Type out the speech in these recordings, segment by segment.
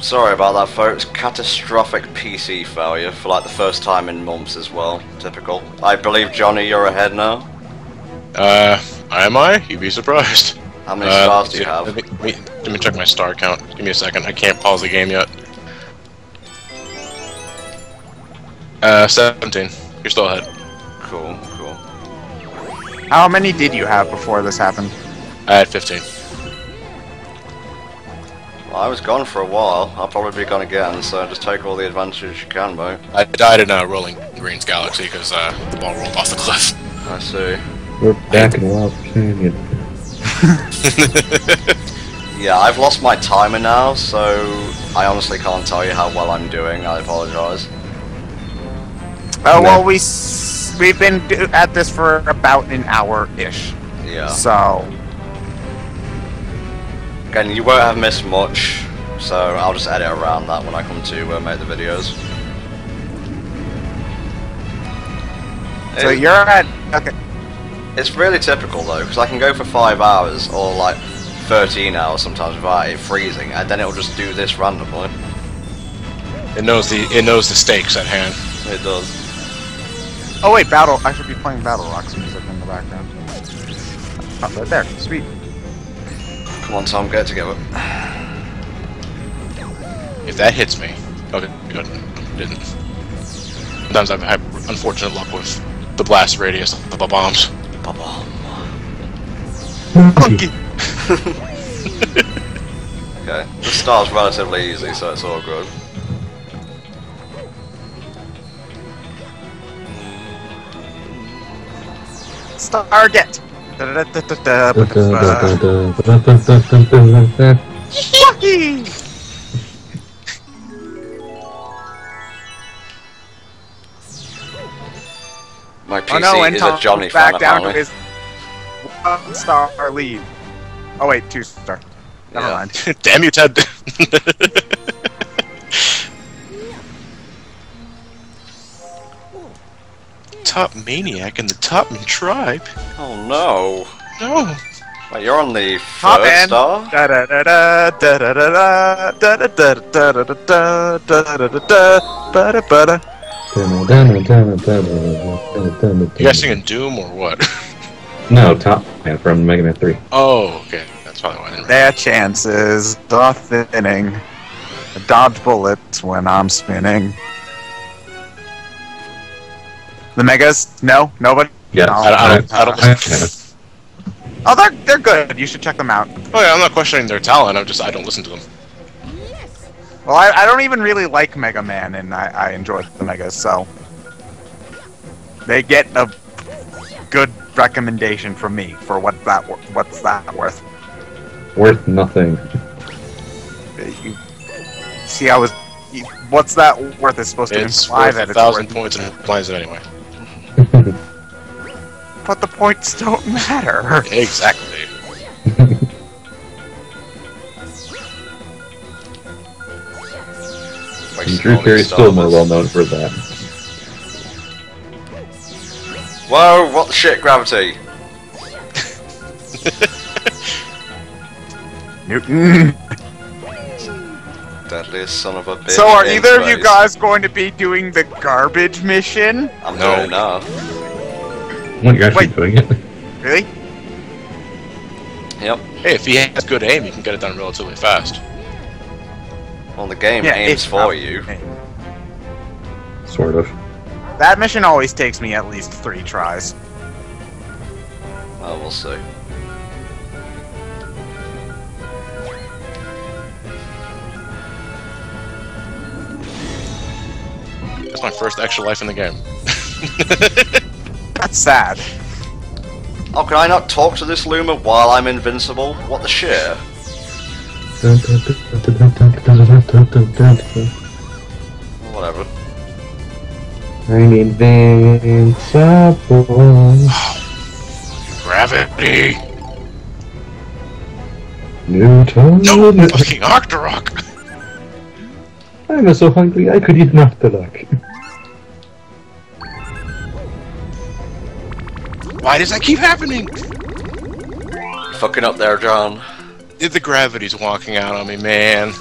Sorry about that, folks. Catastrophic PC failure for like the first time in months as well. Typical. I believe Johnny, you're ahead now. Uh, am I? You'd be surprised. How many Uh, stars do you have? Let me, let me- let me check my star count. Give me a second. I can't pause the game yet. Uh, 17. You're still ahead. Cool, cool. How many did you have before this happened? I had 15. Well, I was gone for a while. I'll probably be gone again, so just take all the advantage you can, mate. I died in uh, Rolling Greens Galaxy because uh, the ball rolled off the cliff. I see. We're back in Wild Canyon. Yeah, I've lost my timer now, so I honestly can't tell you how well I'm doing. I apologize. Oh well, we s- we've been do- at this for about an hour ish. Yeah. So Again, you won't have missed much, so I'll just edit around that when I come to uh, make the videos. so It- you're at okay. It's really typical though, because I can go for five hours or like 13 hours sometimes without it freezing, and then it'll just do this randomly. It knows the it knows the stakes at hand. It does. Oh wait, battle. I should be playing Battle Rocks music in the background. Oh, right there. Sweet. Come on, Tom, get it together. If that hits me, okay, good. Didn't. Sometimes I've had unfortunate luck with the blast radius of the bombs. Bubble. Monkey. Okay, the start's relatively easy, so it's all good. Star. Target. My PC oh no, is a Johnny back down to his one star lead. Oh wait, two star. Never yeah. mind. Damn you, Ted. top maniac in the Topman tribe. Oh no. No. Wait, you're on the Top third star? Da da da da da da da da da da da da da da da da da da da da. You guys singing Doom or what? No, Top Man from Mega Man 3. Oh, okay. That's probably why I didn't Their chances are thinning. Dodge bullets when I'm spinning. The megas? No, nobody. Yes. No, I, I don't. I don't. have. Uh, oh, they're they're good. You should check them out. Oh yeah, I'm not questioning their talent. I'm just I don't listen to them. Well, I, I don't even really like Mega Man, and I, I enjoy the Megas, so they get a good recommendation from me for what that what's that worth. Worth nothing. You see, I was. What's that worth is supposed to It's imply worth that a it's thousand worth, points and implies it anyway. but the points don't matter. Exactly. And Drew all Carey's still more well known for that. Whoa, what the shit, gravity? Newton. Deadliest son of a bitch. So, are in either of you guys going to be doing the garbage mission? I'm No. doing enough. When you're actually Wait. doing it. Really? Yep. Hey, if he has good aim, he can get it done relatively fast. Well, the game Yeah, aims for not- you. Sort of. That mission always takes me at least three tries. Well, we'll see. That's my first extra life in the game. That's sad. Oh, can I not talk to this Luma while I'm invincible? What the shit? Whatever. I'm invincible. Gravity. Newton. No, fucking Octorok. I'm so hungry I could eat Noctiluck. Why does that keep happening? Fucking up there, John. The gravity's walking out on me, man.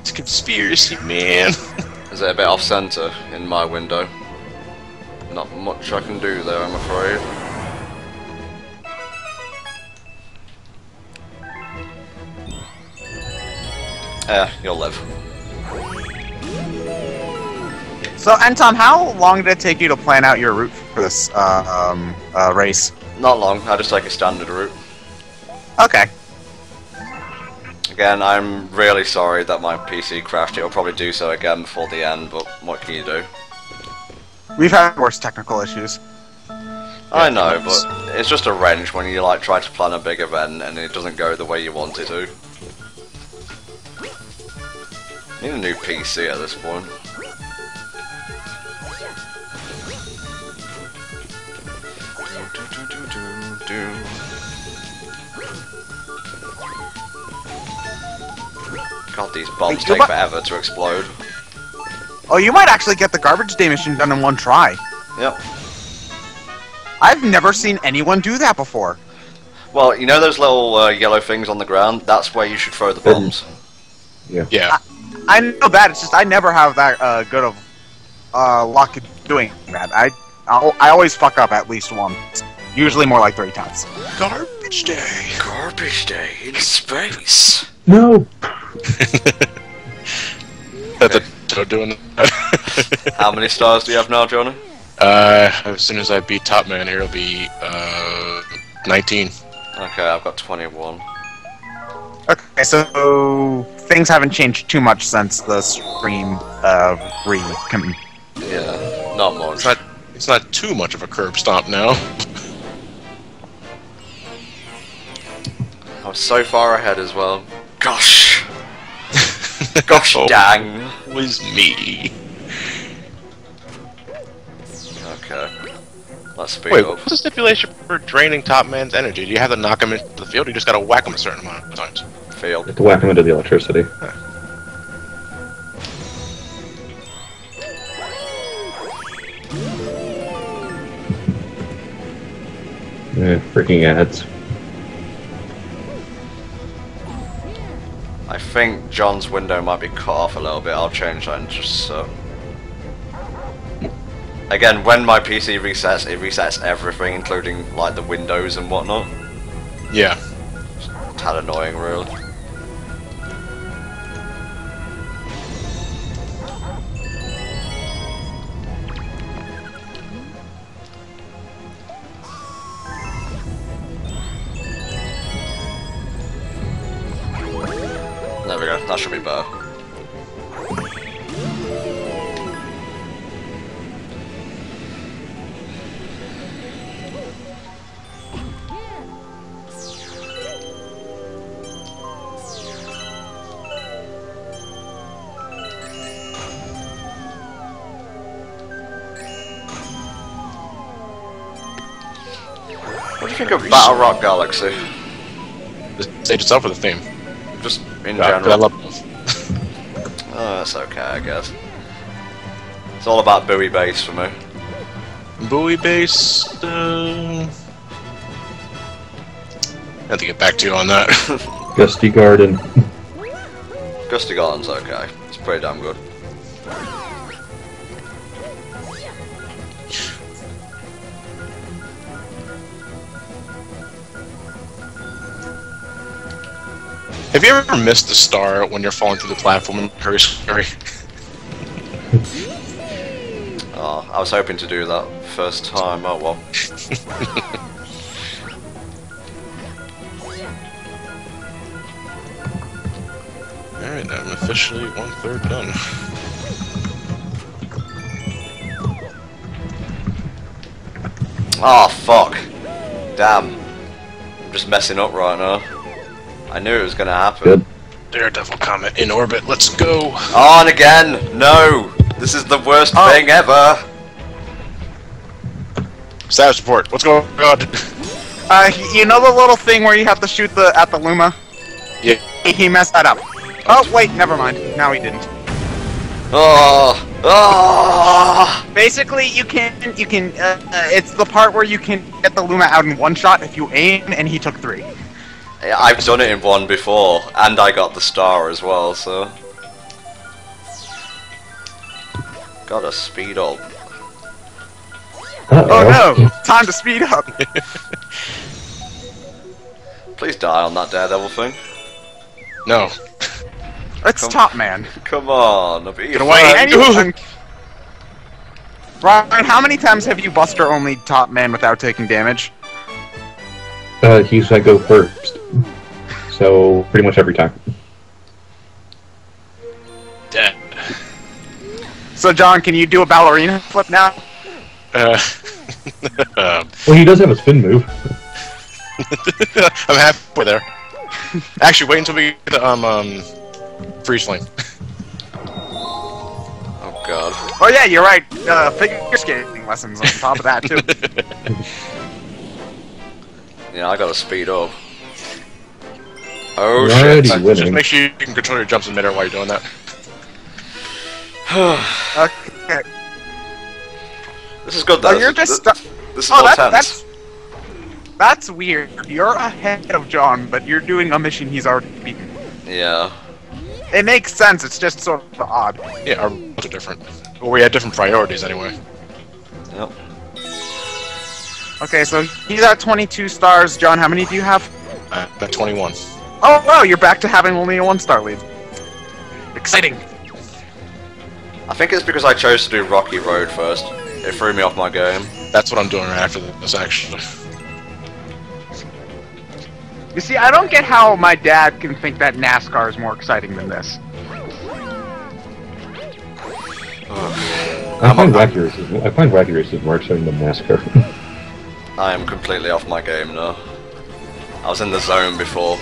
It's conspiracy, man. Is it a bit off center in my window? Not much I can do there, I'm afraid. Yeah, you'll live. So, Anton, how long did it take you to plan out your route for this uh, um, uh, race? Not long, I just take a standard route. Okay. Again, I'm really sorry that my PC crashed. It'll probably do so again before the end, but what can you do? We've had worse technical issues. I know, but it's just a wrench when you like try to plan a big event and it doesn't go the way you want it to. Need a new PC at this point. God, these bombs Hey, you take forever to explode. Oh, you might actually get the garbage day mission done in one try. Yep. I've never seen anyone do that before. Well, you know those little uh, yellow things on the ground? That's where you should throw the bombs. Yeah. Yeah. I know that. It's just I never have that uh, good of uh, luck doing that. I I'll, I always fuck up at least once. Usually more like three times. Garbage day. Garbage day in space. No! That's a Toad doing that. How many stars do you have now, Jonah? uh, as soon as I beat Top Man here, it'll be uh 19. Okay, I've got 21. Okay, so things haven't changed too much since the stream uh, re. Com- Yeah, not much. It's not. It's not too much of a curb stomp now. I was so far ahead as well. Gosh. Gosh Oh, dang. Was me. Okay. Let's speed Wait, up. what's the stipulation for draining Top Man's energy? Do you have to knock him into the field? Or you just gotta whack him a certain amount of times. Field. To whack him into the electricity. Yeah, freaking ads. Think John's window might be cut off a little bit. I'll change that in just so. Again, when my PC resets, it resets everything, including like the windows and whatnot. Yeah. Tad annoying, really. Think of Battle Rock Galaxy? The stage itself or the theme? Just in Yeah, 'cause I general. love both. Oh, that's okay, I guess. It's all about buoy base for me. Buoy base. Uh... I have to get back to you on that. Gusty Garden. Gusty Garden's okay. It's pretty damn good. Have you ever missed the star when you're falling through the platform in Hurry Scurry? Oh, I was hoping to do that first time. Oh well. Alright, I'm officially one third done. Oh fuck. Damn. I'm just messing up right now. I knew it was gonna happen. Good. Daredevil Comet in orbit, let's go! On again! No! This is the worst Oh. thing ever! Status report, what's going on? uh, you know the little thing where you have to shoot the at the Luma? Yeah. He, he messed that up. Oh wait, never mind. Now he didn't. Oh! Oh! Basically, you can you can. Uh, uh, it's the part where you can get the Luma out in one shot if you aim, and he took three. I've done it in one before, and I got the star as well, so. Gotta speed up. Oh Uh-oh. no! Time to speed up. Please die on that daredevil thing. No. It's Come- Top Man. Come on, I'll be Get away. Anyone- Ryan, how many times have you Buster only Top Man without taking damage? Uh, he's I go first. So pretty much every time. Dead. So John, can you do a ballerina flip now? Uh, um, Well, he does have a spin move. I'm halfway there. Actually, wait until we get the um, um freeze flame. Oh god. Oh yeah, you're right. Uh, figure skating lessons on top of that too. Yeah, I gotta speed up. Oh Alrighty, shit. winning. Just make sure you can control your jumps in midair while you're doing that. Okay. This is good Oh, you're This- just. this, this is oh, that, tense. that's. That's weird. You're ahead of John, but you're doing a mission he's already beaten. Yeah. It makes sense. It's just sort of odd. Yeah, our roles are different. Well, we had different priorities anyway. Yep. Okay, so he's at 22 stars. John, how many do you have? Uh, at 21. Oh, wow, you're back to having only a one star lead. Exciting. I think it's because I chose to do Rocky Road first. It threw me off my game. That's what I'm doing right after this, actually. You see, I don't get how my dad can think that NASCAR is more exciting than this. I find wacky races. I find wacky races more exciting than NASCAR. I am completely off my game now. I was in the zone before.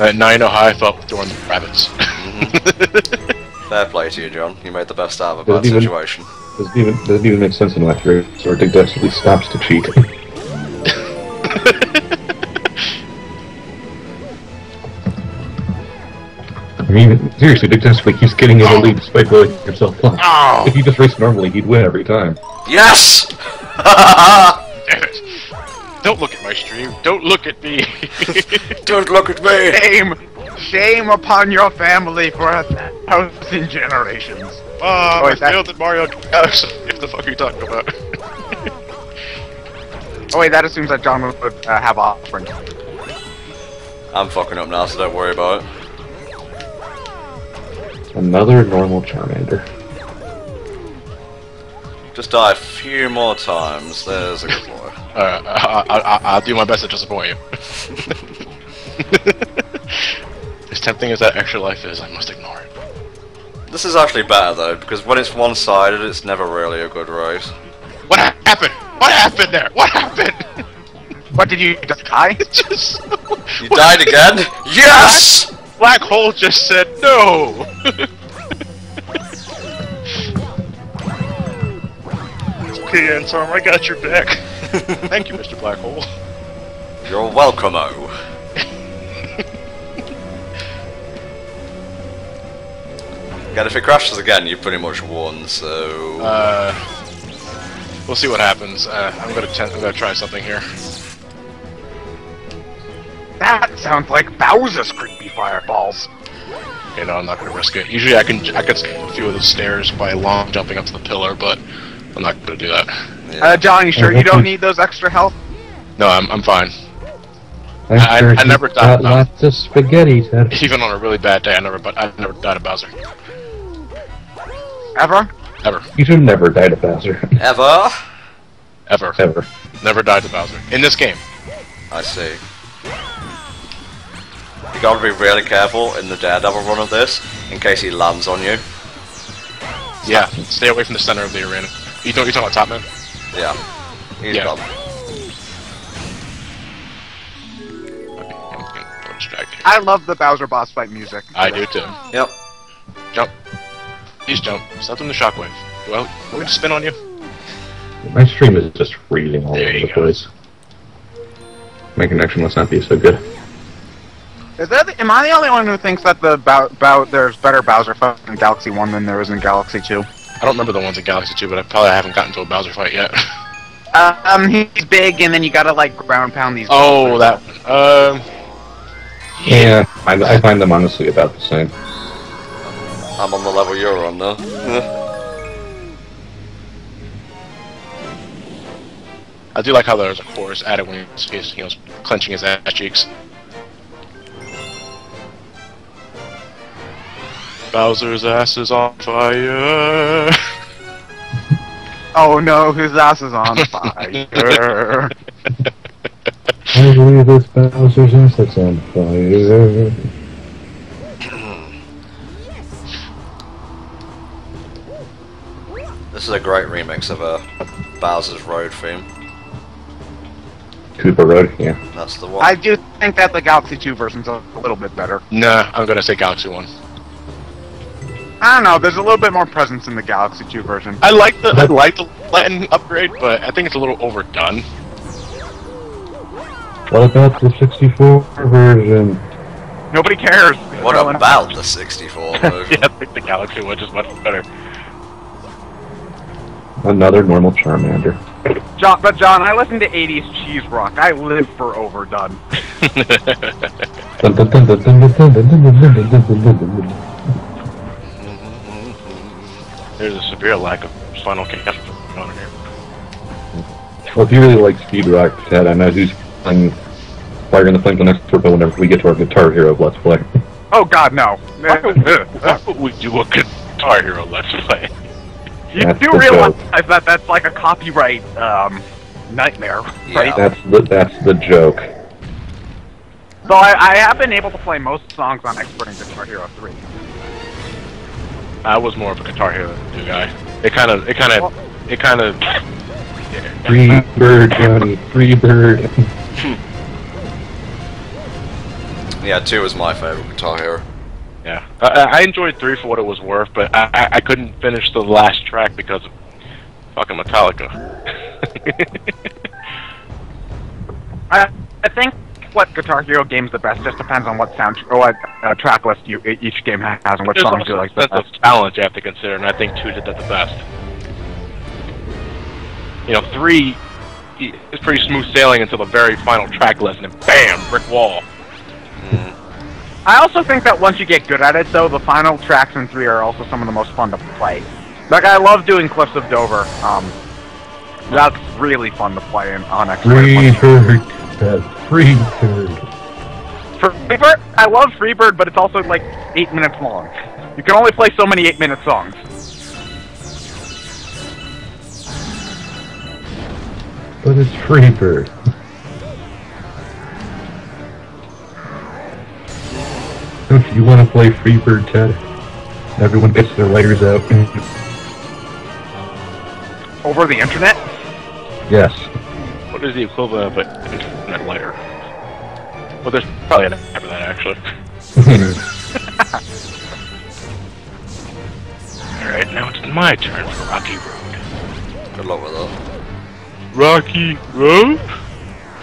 Uh, now you know how I during the rabbits. Fair play to you, John. You made the best out of a bad Doesn't even- situation. doesn't even doesn't even make sense in wacky races. Or Dick Dastardly stops to cheat. I mean, seriously, Dick Dastardly keeps getting in the lead despite blowing himself up. Oh! If he just raced normally, he'd win every time. Yes! Damn it! Don't look at my stream. Don't look at me. Don't look at me! Shame! Shame upon your family for a thousand generations. Mom, Oh, I that- failed at Mario Kart. What the fuck are you talking about? Oh wait, that assumes that John would uh, have offspring. I'm fucking up now, so don't worry about it. Another normal Charmander. Just die a few more times. There's a good boy. Uh, I, I, I, I'll do my best to disappoint you. as tempting as that extra life is, I must ignore it. This is actually better though, because when it's one-sided, it's never really a good race. What happened? What happened there? What happened? What did you just die? just You died again? Yes! Black hole just said no. Okay, Ansarm, I got your back. Thank you, Mr. Black Hole. You're welcome-o. Again, if it crashes again, you've pretty much won, so... Uh, we'll see what happens. Uh, I'm gonna t- I'm gonna try something here. That sounds like Bowser's creepy fireballs. You know, I'm not gonna risk it. Usually, I can I can skip a few of the stairs by long jumping up to the pillar, but I'm not gonna do that. yeah. Uh, John, you sure you don't need those extra health? No, I'm I'm fine. I'm I- sure I he's never got thought about- lots of spaghetti, Ted. Even on a really bad day, I never but I never died of Bowser Ever? ever You should never die to Bowser. Ever? ever Ever. never died to Bowser in this game. I see. You gotta be really careful in the Daredevil run of this, in case he lands on you. Yeah, stay away from the center of the arena. You don't you talking about Top Man? Yeah. He's Yeah. gone. I'm getting a little distracted. I love the Bowser boss fight music. I do too. Yep. Jump. Please jump. Stop doing the shockwave. Well, we're gonna spin on you. My stream is just freezing all There over the go. place. My connection must not be so good. Is that the, am I the only one who thinks that the bow, bow, there's better Bowser fight in Galaxy 1 than there is in Galaxy 2? I don't remember the ones in Galaxy 2, but I probably haven't gotten to a Bowser fight yet. um, he's big, and then you gotta, like, ground pound these Oh, that one. Um... Yeah, I, I find them honestly about the same. I'm on the level you're on though. I do like how there's a chorus added when he's, you know, clenching his ass cheeks. Bowser's ass is on fire. Oh no, his ass is on fire. I believe it's Bowser's ass that's on fire. This is a great remix of a Bowser's Road theme. Koopa Road, yeah. That's the one. I do think that the Galaxy 2 version's a little bit better. nah, I'm gonna say Galaxy One. I don't know, there's a little bit more presence in the Galaxy 2 version. I like the I like the Latin upgrade, but I think it's a little overdone. What about the 64 version? Nobody cares. what Well, about the 64 version? yeah, I think the Galaxy One is much better. Another normal Charmander. John, but John, I listen to 80s cheese rock. I live for overdone. severe lack of Final Chaos going on here. Well, if you really like Speed Rock, Ted, I know who's playing Fire in the Flames on Expert whenever we get to our Guitar Hero Let's Play. Oh God, no. Why would we do a Guitar Hero Let's Play? you That's do the realize joke. that that's like a copyright um, nightmare, right? That's the that's the joke. So I, I have been able to play most songs on Expert and Guitar Hero 3. I was more of a Guitar Hero 2 guy. It kind of, it kind of, it kind of. Free bird, Johnny, free bird. Yeah, 2 was my favourite Guitar Hero. Yeah, I, I enjoyed three for what it was worth, but I, I, I couldn't finish the last track because of fucking Metallica. I, I think what Guitar Hero game's the best just depends on what sound or what uh, track list you each game has and what There's songs also you like the sense best. of balance you have to consider, and I think two did that the best. You know, three is pretty smooth sailing until the very final track list, and then bam, brick wall. I also think that once you get good at it, though, the final tracks in three are also some of the most fun to play. Like I love doing Cliffs of Dover. Um, that's really fun to play in on Expert. Free bird, Ted, free bird. For Freebird, I love Freebird, but it's also like eight minutes long. You can only play so many eight-minute songs. But it's free bird. Don't you want to play Freebird, Ted? Everyone gets their lighters out. Over the internet? yes. What is the equivalent of an internet lighter? Well, there's probably an app for that, actually. Alright, now it's my turn for Rocky Road. Good luck with that. Rocky Road?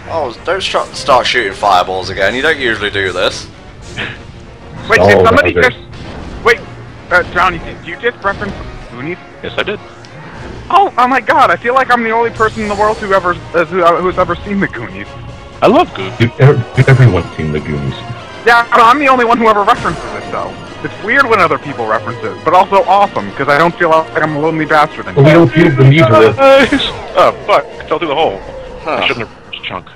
Oh, don't sh- start shooting fireballs again. You don't usually do this. Wait, Oh, did somebody just... Wait, uh, Johnny, did you just reference Goonies? Yes, I did. Oh, oh my god, I feel like I'm the only person in the world who ever, uh, who, uh, who's ever seen the Goonies. I love Goonies. Dude, ev- dude, everyone's seen the Goonies. Yeah, but I'm the only one who ever references it, though. It's weird when other people reference it, but also awesome, because I don't feel like I'm a lonely bastard But we anymore. don't feel the need to. oh, fuck. I fell through the hole. I shouldn't have chunk.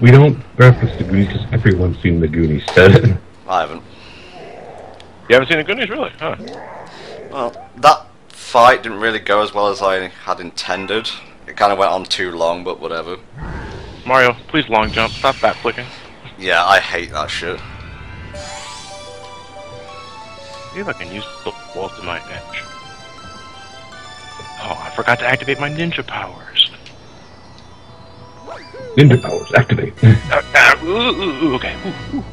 We don't reference the Goonies because everyone's seen the Goonies. Ted. I haven't. You haven't seen the Goonies, really? Huh. Well, that fight didn't really go as well as I had intended. It kind of went on too long, but whatever. Mario, please long jump. Stop bat flicking. Yeah, I hate that shit. See if I can use the wall to my edge. Oh, I forgot to activate my ninja powers. Ninja powers activate. Uh, uh, ooh, ooh, ooh, okay. Ooh,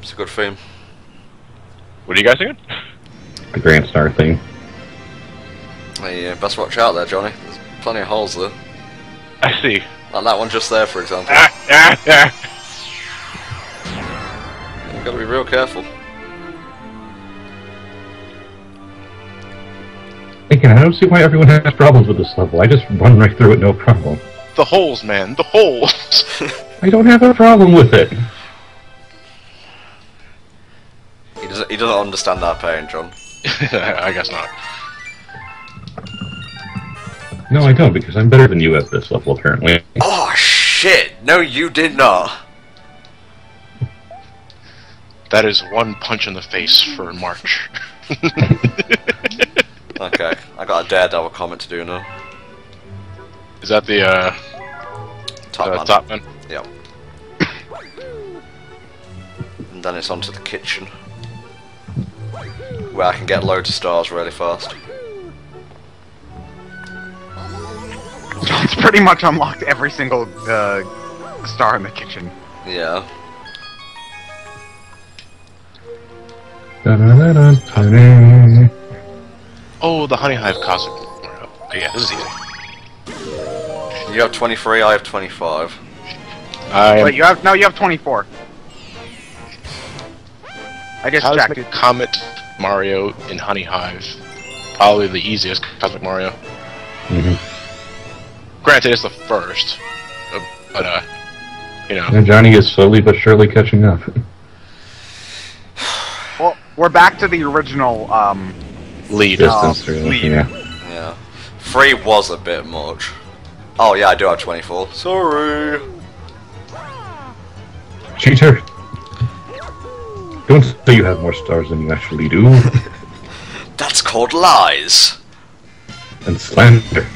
It's a good theme. What are you guys singing? The Grand Star thing. Hey, uh, best watch out there, Johnny. There's plenty of holes there. I see. Like that one just there, for example. Ah, ah, ah. You've got to be real careful. Again, I don't see why everyone has problems with this level. I just run right through it, no problem. The holes, man. The holes. I don't have a problem with it. He doesn't, he don't understand that pain, John. I guess not. No, I don't, because I'm better than you at this level, apparently. Oh shit! No, you did not. That is one punch in the face for March. Okay, I got a daredevil comet to do now. Is that the uh, Top uh man. top man? Yep. and then it's onto the kitchen. Where I can get loads of stars really fast. It's pretty much unlocked every single uh, star in the kitchen. Yeah. Oh, the Honey Hive Cosmic. Oh, yeah, this is easy. You have 23, I have 25. I Wait, you have no, you have 24. I just checked Cosmic it. Comet Mario in Honey Hive. Probably the easiest Cosmic Mario. Mhm. Granted, it's the first, uh, but uh, you know, And Johnny is slowly but surely catching up. Well, we're back to the original. Um, lead. Distance through, lead. yeah. Yeah. 3 was a bit much. Oh yeah, I do have 24. Sorry. Cheater! Don't say you have more stars than you actually do. That's called lies. and slander.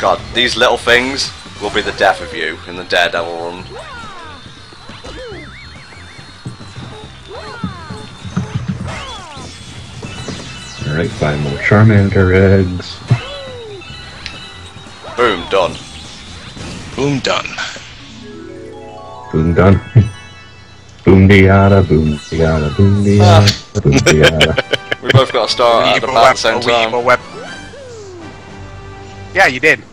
God, these little things will be the death of you in the Daredevil run. Alright, five more Charmander eggs. Boom, done. Boom, done. Boom done. boom diada, ah, boom diada, ah, boom diada, ah, boom diada. We both got a star at Weeble about the same wep- time. Yeah, you did.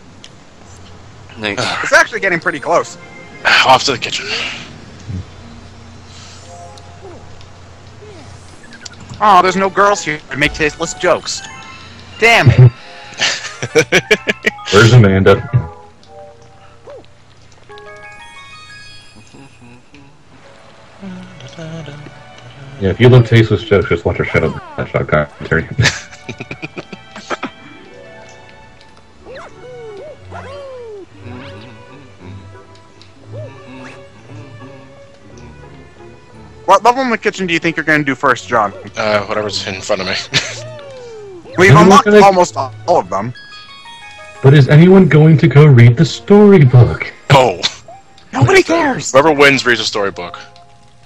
Neat. It's actually getting pretty close. Off to the kitchen. Oh, there's no girls here to make tasteless jokes. Damn it. Where's Amanda? Yeah, if you love tasteless jokes, just watch our Shadow Shot commentary. What level in the kitchen do you think you're going to do first, John? Uh, whatever's in front of me. We've I'm unlocked gonna- almost all of them. but is anyone going to go read the storybook? oh, Nobody cares. whoever wins reads a storybook.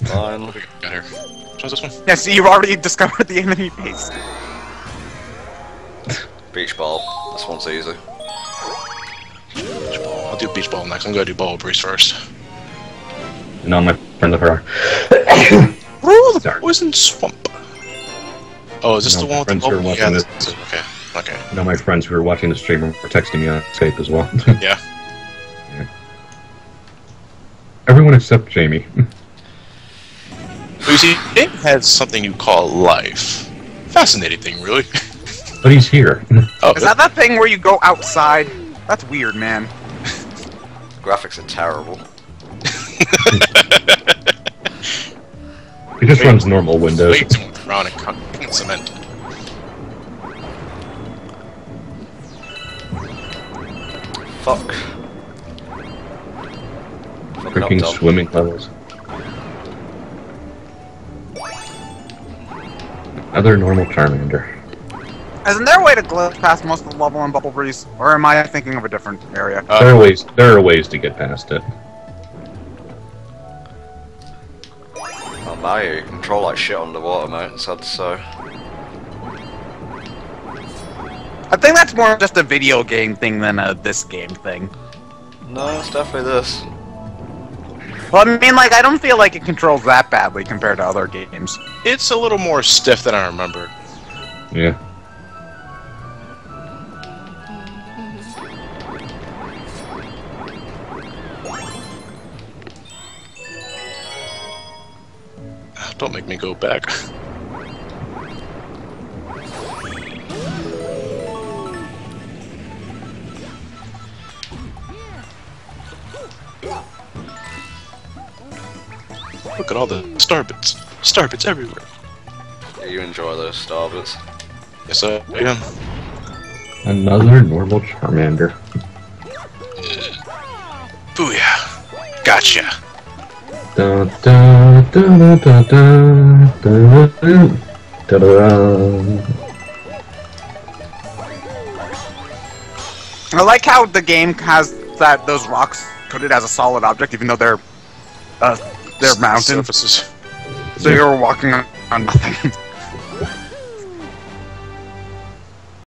Fine. What do we got here? Which one's this one? Yeah, see, you've already discovered the enemy base. Beach ball. This one's easy. Beach ball. I'll do beach ball next. I'm gonna do ball breeze first. No, my friends of her. Rule the Sorry. poison swamp. Oh, is this the one with the friends who bubble? Yeah, this. this is- okay. Okay. Now my friends who are watching the stream are texting me on Skype as well. Yeah. Everyone except Jamie. You see, it has something you call life. Fascinating thing, really. But he's here. Oh, Is that that thing where you go outside? That's weird, man. Graphics are terrible. He just runs normal Windows. Wait, someone around and cement. Fuck. Fucking Freaking Tom. swimming levels. Another normal Charmander. Isn't there a way to glitch past most of the level in Bubble Breeze? Or am I thinking of a different area? Uh, there are ways. There are ways to get past it. Mario, you control like shit underwater, mate. Sad to say. I think that's more just a video game thing than a this game thing. No, it's definitely this. Well, I mean, like, I don't feel like it controls that badly compared to other games. It's a little more stiff than I remember. Yeah. Don't make me go back. Look at all the starbits. Starbits everywhere. Yeah, you enjoy those starbits. Yes, I am. Another normal Charmander. Booyah. Gotcha. Da da I like how the game has that those rocks coded as a solid object, even though they're uh, they're mountains. Surfaces. So you're walking on, on nothing.